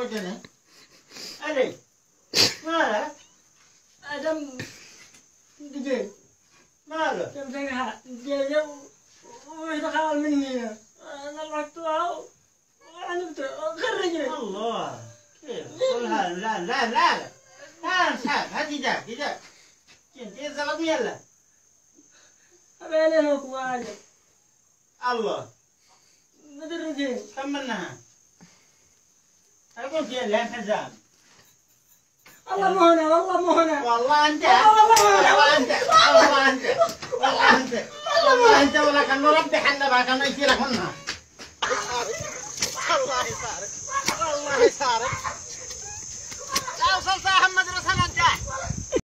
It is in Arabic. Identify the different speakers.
Speaker 1: وجنة.
Speaker 2: علي مالك؟ أدم. دقيق مالك؟ تمسكها دقيقة ويتخاف مني. أنا رحتها وعنبت خرجني.
Speaker 1: الله. كيف؟ قولها لا لا لا لا. لا انسحب هاتي جاك جاك انت إيه الزلط يلا؟
Speaker 2: أبي لين
Speaker 1: الله.
Speaker 2: مدرسين
Speaker 1: كملناها. أقول يلا حزام.
Speaker 2: الله مو هنا والله مو هنا.
Speaker 1: والله أنت.
Speaker 2: والله
Speaker 1: والله أنت. والله أنت. والله أنت. والله أنت ولا كان ربي حنا كان يشيلك منها
Speaker 3: والله صارت والله صارت